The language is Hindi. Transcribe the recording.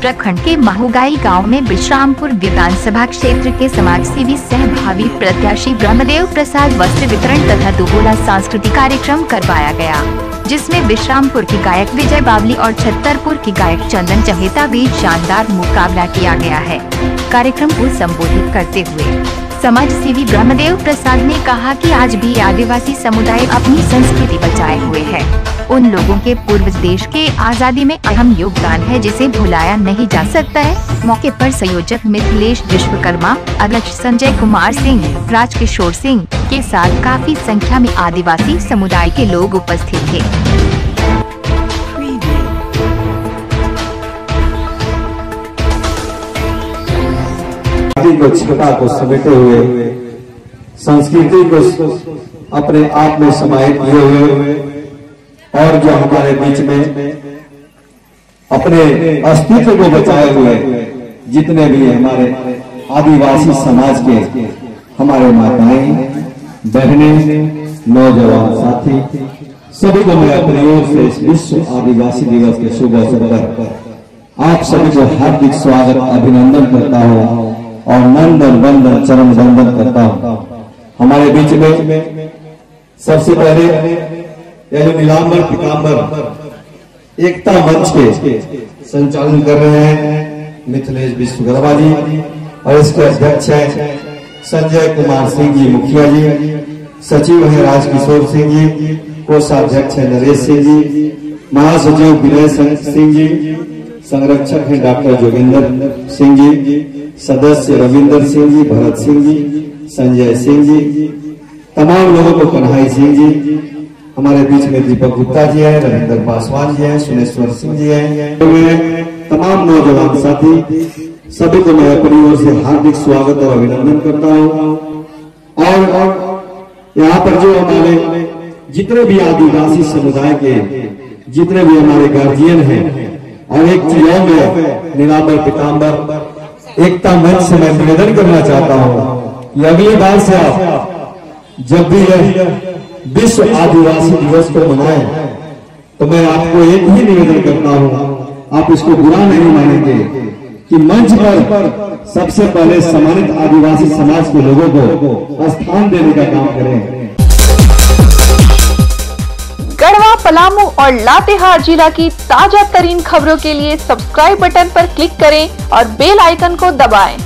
प्रखंड के महुगाई गाँव में विश्रामपुर विधानसभा क्षेत्र के समाज सेवी सहभावी प्रत्याशी ब्रह्मदेव प्रसाद वस्त्र वितरण तथा दुगोला सांस्कृतिक कार्यक्रम करवाया गया, जिसमें विश्रामपुर की गायक विजय बावली और छतरपुर की गायक चंदन चहेता बीच शानदार मुकाबला किया गया है। कार्यक्रम को संबोधित करते हुए समाज सेवी ब्रह्मदेव प्रसाद ने कहा कि आज भी आदिवासी समुदाय अपनी संस्कृति बचाए हुए है। उन लोगों के पूर्व देश के आज़ादी में अहम योगदान है जिसे भुलाया नहीं जा सकता है। मौके पर संयोजक मिथिलेश विश्वकर्मा, अध्यक्ष संजय कुमार सिंह, राजकिशोर सिंह के साथ काफ़ी संख्या में आदिवासी समुदाय के लोग उपस्थित थे। जाति को छिपा को समेटे हुए, संस्कृति को अपने आप में समाहित किए हुए और जो हमारे बीच में, अपने अस्तित्व को बचाए हुए जितने भी हमारे आदिवासी समाज के हमारे माताएँ, बहनें, नौजवान साथी सभी को मैं अपनी ओर से इस विश्व आदिवासी दिवस के शुभ अवसर पर आप सभी को हार्दिक स्वागत, अभिनंदन करता हूँ और नंदन वंदन, चरण वंदन करता हूँ। हमारे बीच में सबसे पहले यह जो नीलांबर पिताम्बर एकता मंच के संचालन कर रहे हैं मिथिलेश विश्वकर्मा जी और इसके अध्यक्ष हैं संजय कुमार सिंह जी मुखिया जी, सचिव है राजकिशोर सिंह जी, कोषाध्यक्ष है नरेश सिंह जी, महासचिव विनय सिंह जी, संरक्षक है डॉक्टर जोगिंदर सिंह जी, सदस्य रविंदर सिंह जी, भरत सिंह जी, संजय सिंह जी, तमाम लोगों को कन्हई सिंह जी हमारे बीच में दीपक गुप्ता जी हैं रविंदर पासवान जी हैं, सुनेश्वर सिंह जी हैं। तमाम नौजवान साथी, सभी को मैं अपनी ओर से हार्दिक स्वागत और अभिनंदन करता हूँ। और यहाँ पर जो हमारे जितने भी आदिवासी समुदाय के, जितने भी हमारे गार्जियन हैं, और एक चुनाव में नीलांबर पिताम्बर एकता मंच से मैं निवेदन करना चाहता हूँ अगली बार से आप जब भी यह विश्व आदिवासी दिवस को मनाए तो मैं आपको एक ही निवेदन करता हूँ, आप इसको बुरा नहीं मानेंगे कि मंच पर सबसे पहले सम्मानित आदिवासी समाज के लोगों को स्थान देने का काम करें गढ़वा, पलामू और लातेहार जिला की ताज़ा तरीन खबरों के लिए सब्सक्राइब बटन पर क्लिक करें और बेल आइकन को दबाएँ।